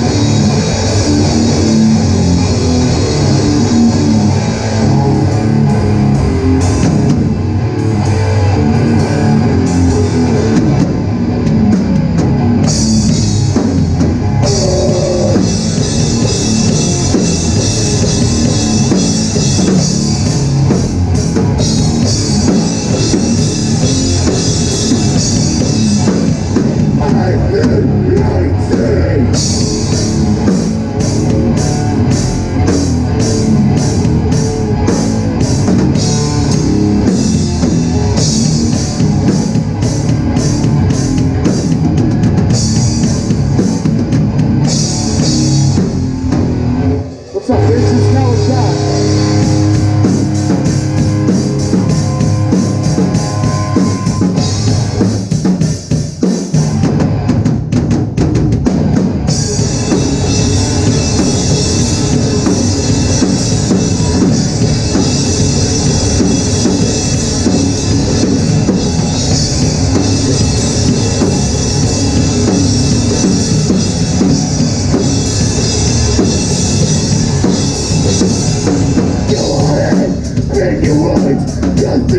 Thank.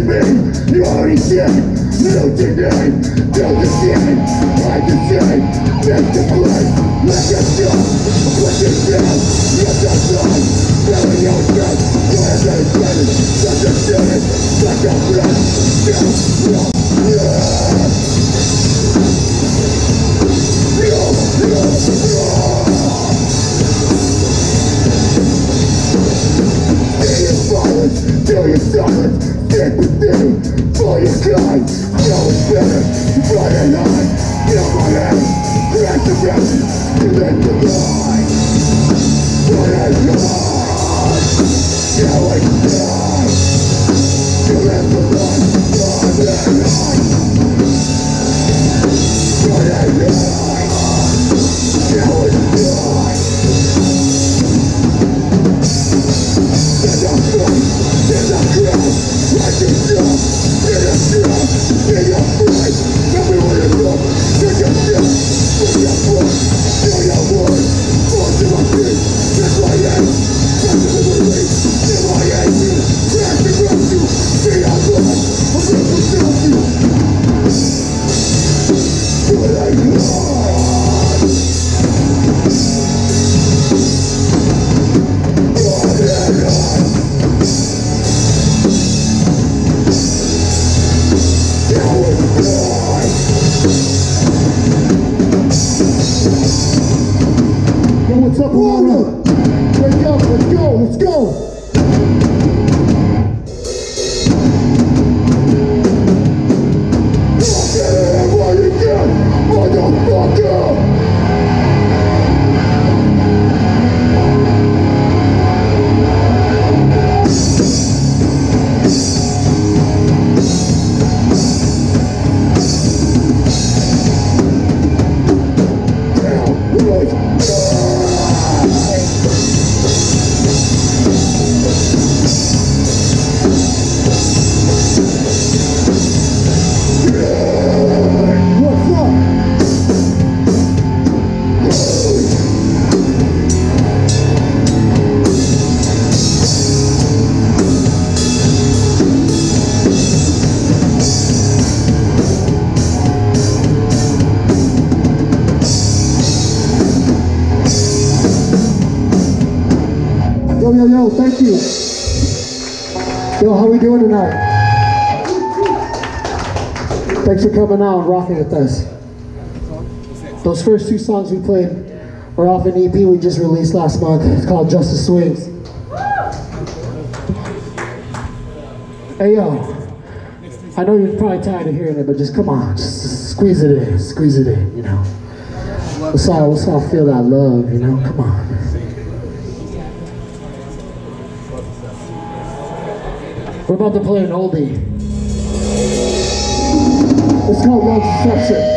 Me, you already did. No today, do the same. I the same, make the play. Let it go, put it down. Let the sun, feeling your strength. Go ahead and get it, the student, let the yeah, yeah. Your violence, do your silence, sympathy for your kind. It's better, bright and high. Feel my hand, crack the ground, you let the lie. Bright and high, now it's die. Up, Aurora? Wake up, let's go, let's go. You. Yo, how we doing tonight? Thanks for coming out and rocking with us. Those first two songs we played were off an EP we just released last month. It's called Justice Swings. Hey yo, I know you're probably tired of hearing it, but just come on, just squeeze it in, squeeze it in, you know. Let's all, let's all feel that love, you know. Come on. We're about to play an oldie. It's called Love Deception.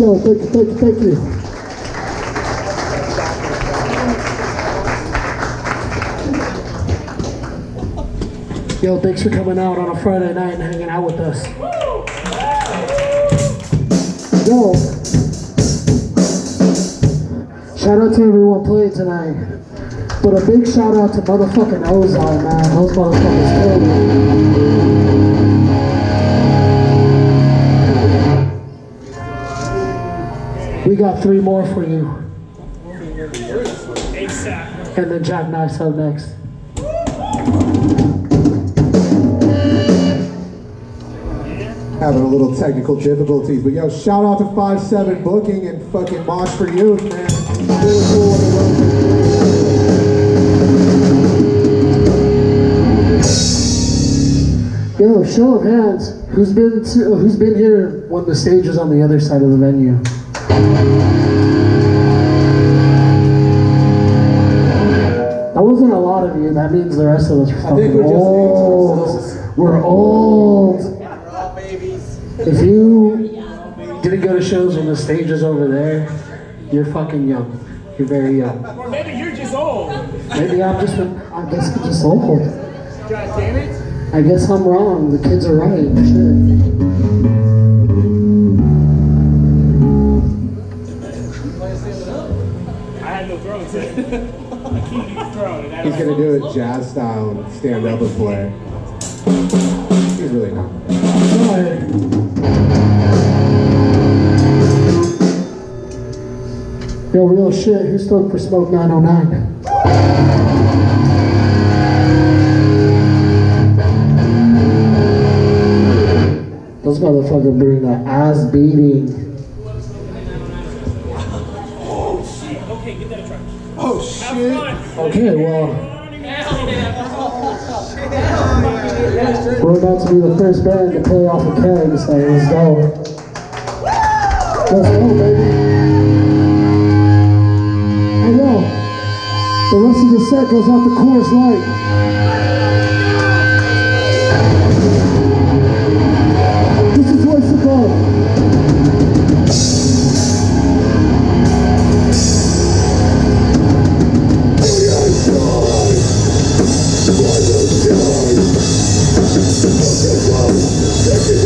Thank you. Yo, thanks for coming out on a Friday night and hanging out with us. Yo, shout out to everyone playing tonight. But a big shout out to motherfucking Ozone, man. Those motherfuckers killed me. We got three more for you. And then Jack Knife's up next. Having a little technical difficulties, but yo, shout out to 5-7 Booking and fucking Mosh for Youth, man. Really cool what they work Yo, show of hands. Who's been to, uh, who's been here when the stage was on the other side of the venue? That wasn't a lot of you. That means the rest of us are I think fucking we're just old. We're old. If you didn't go to shows when the stage is over there, you're fucking young. You're very young. Or maybe you're just old. Maybe I'm just, I guess I'm just old. God damn it. I guess I'm wrong. The kids are right. Shit. He's gonna do a jazz style stand up and play. He's really not. Yo, real shit. Who's stoked for Smoke 909? Those motherfuckers bring the ass beating. Okay, get that trash. Oh shit! Okay, well, we're about to be the first band to play off a keg, so let's go. Let's go, baby. Hey, yo, the rest of the set goes out the chorus light.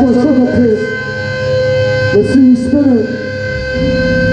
Let's me the kingdom of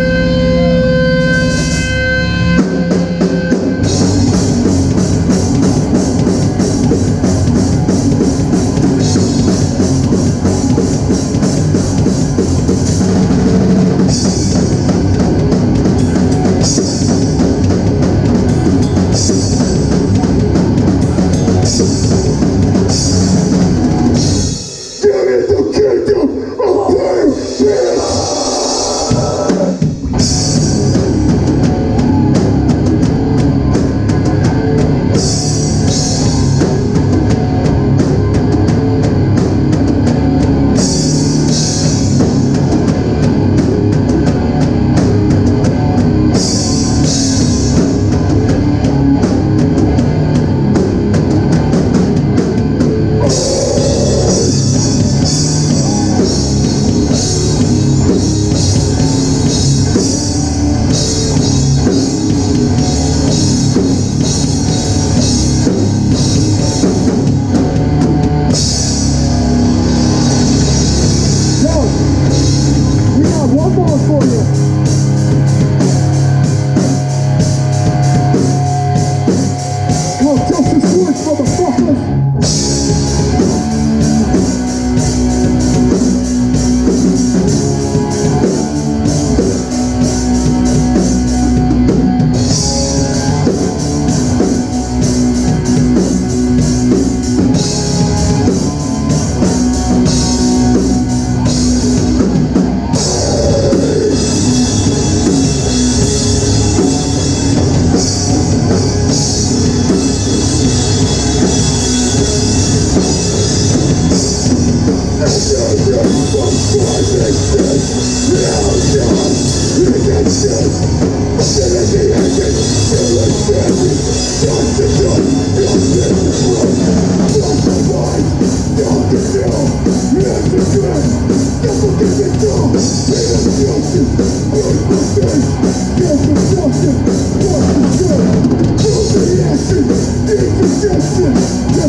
I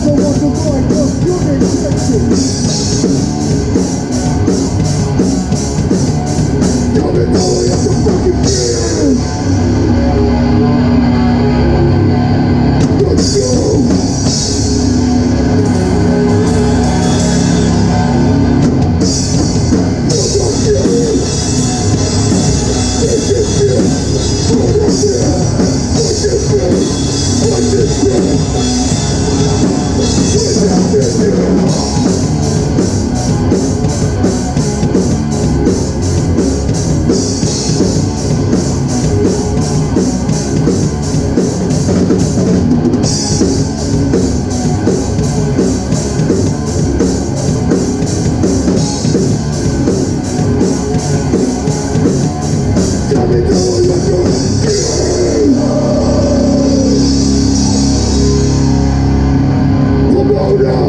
want to fight the human section. Let's go. Pomona.